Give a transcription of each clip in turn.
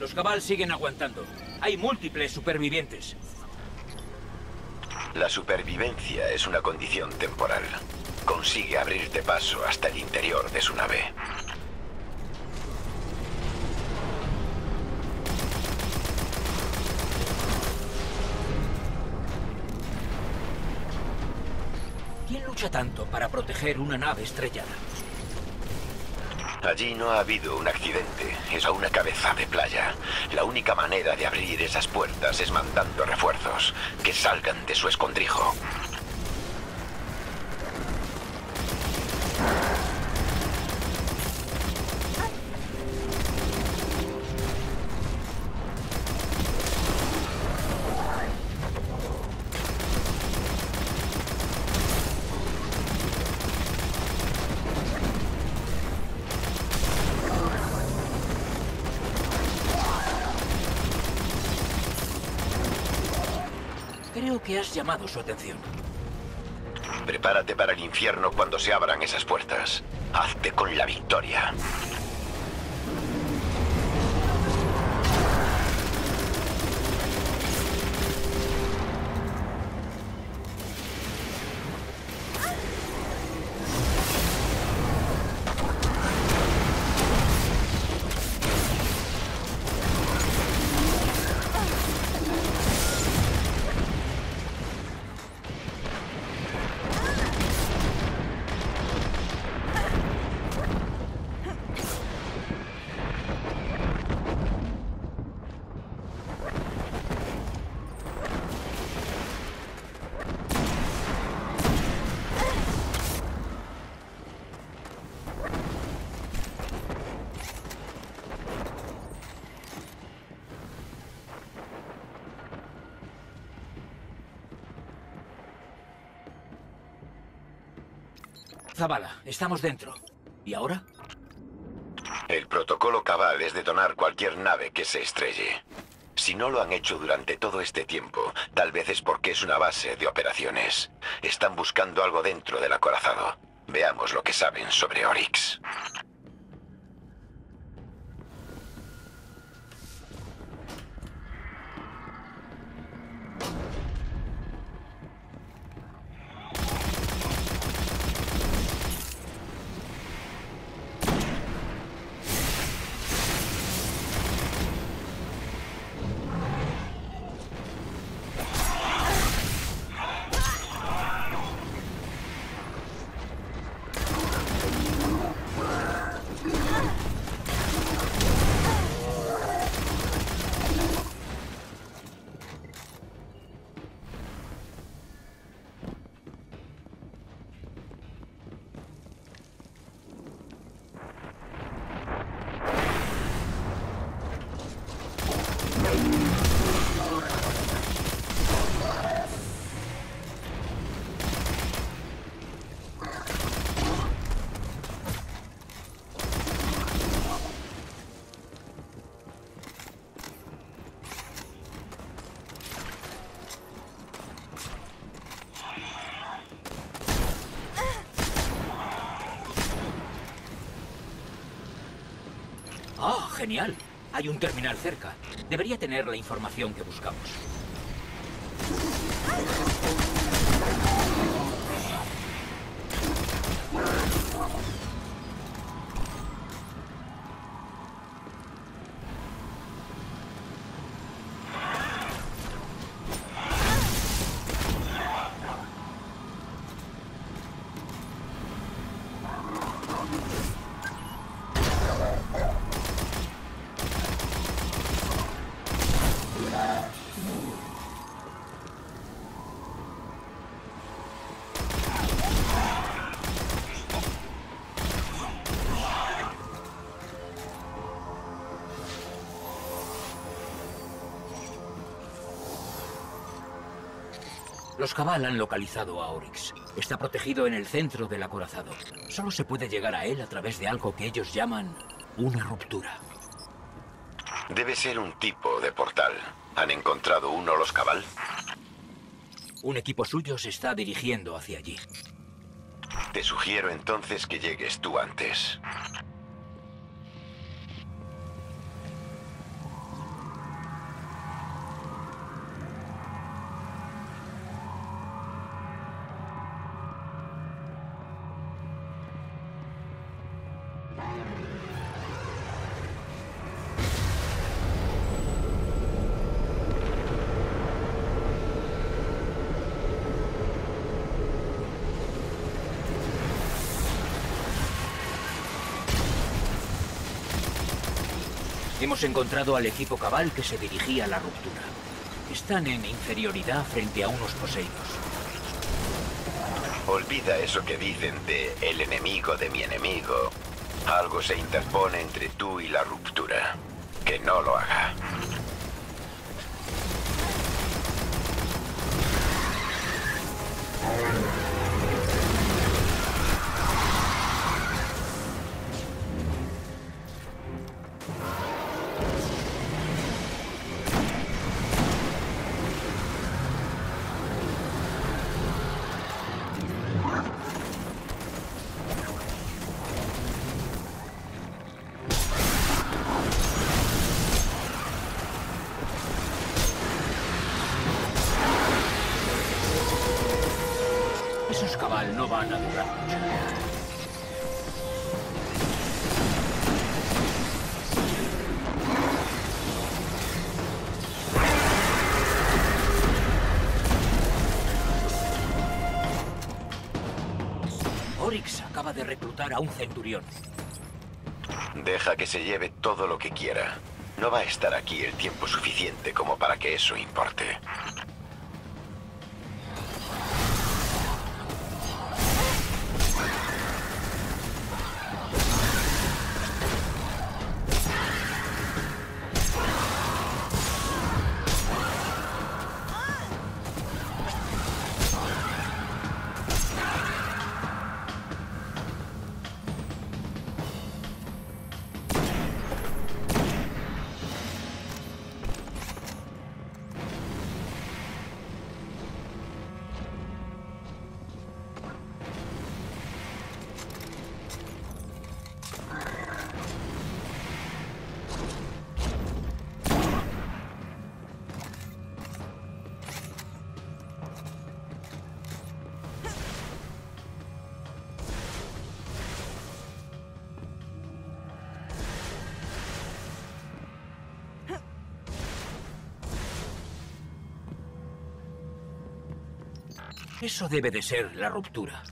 Los cabal siguen aguantando. Hay múltiples supervivientes. La supervivencia es una condición temporal. Consigue abrirte paso hasta el interior de su nave. ¿Quién lucha tanto para proteger una nave estrellada? Allí no ha habido un accidente, es a una cabeza de playa. La única manera de abrir esas puertas es mandando refuerzos que salgan de su escondrijo. Que has llamado su atención. Prepárate para el infierno cuando se abran esas puertas. Hazte con la victoria. Zavala, estamos dentro. ¿Y ahora? El protocolo cabal es detonar cualquier nave que se estrelle. Si no lo han hecho durante todo este tiempo, tal vez es porque es una base de operaciones. Están buscando algo dentro del acorazado. Veamos lo que saben sobre Oryx. Genial! Hay un terminal cerca. Debería tener la información que buscamos. Los Cabal han localizado a Oryx. Está protegido en el centro del acorazado. Solo se puede llegar a él a través de algo que ellos llaman una ruptura. Debe ser un tipo de portal. ¿Han encontrado uno los cabal? Un equipo suyo se está dirigiendo hacia allí. Te sugiero entonces que llegues tú antes. Hemos encontrado al equipo cabal que se dirigía a la ruptura. Están en inferioridad frente a unos poseídos. Olvida eso que dicen de el enemigo de mi enemigo. Algo se interpone entre tú y la ruptura. Que no lo haga. No van a durar. Oryx acaba de reclutar a un centurión. Deja que se lleve todo lo que quiera. No va a estar aquí el tiempo suficiente como para que eso importe. Eso debe de ser la ruptura.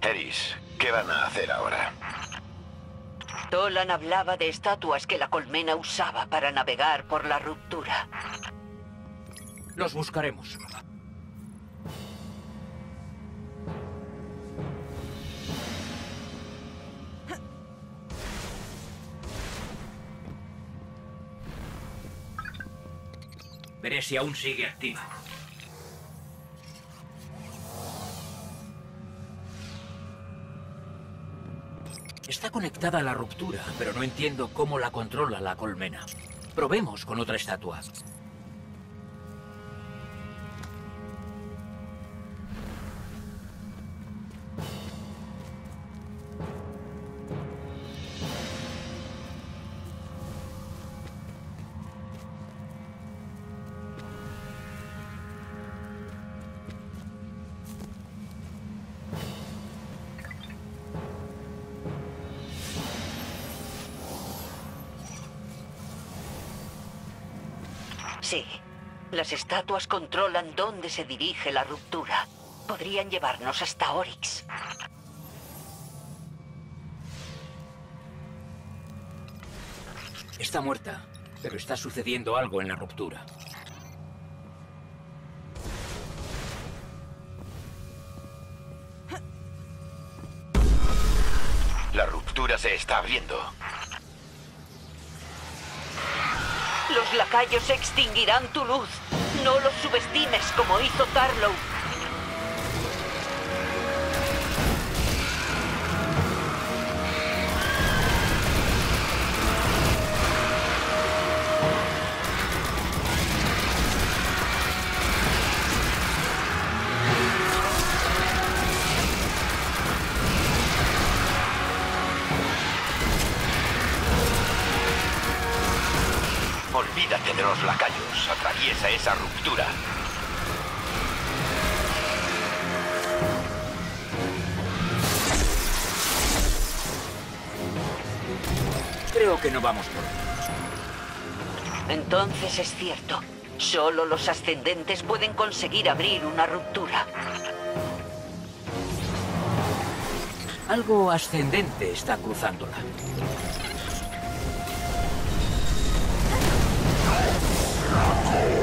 Eris, ¿qué van a hacer ahora? Tolan hablaba de estatuas que la colmena usaba para navegar por la ruptura. Los buscaremos. Veré si aún sigue activa. Conectada a la ruptura, pero no entiendo cómo la controla la colmena. Probemos con otra estatua. Sí, las estatuas controlan dónde se dirige la ruptura. Podrían llevarnos hasta Oryx. Está muerta, pero está sucediendo algo en la ruptura. La ruptura se está abriendo. Los lacayos extinguirán tu luz. No los subestimes como hizo Tarlow. De los lacayos. Atraviesa esa ruptura. Creo que no vamos por ahí. Entonces es cierto. Solo los ascendentes pueden conseguir abrir una ruptura. Algo ascendente está cruzándola. Knuckles!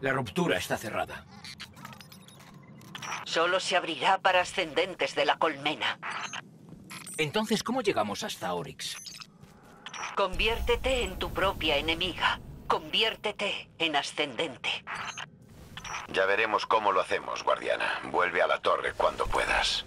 La ruptura está cerrada. Solo se abrirá para ascendentes de la colmena. Entonces, ¿cómo llegamos hasta Oryx? Conviértete en tu propia enemiga. Conviértete en ascendente. Ya veremos cómo lo hacemos, guardiana. Vuelve a la torre cuando puedas.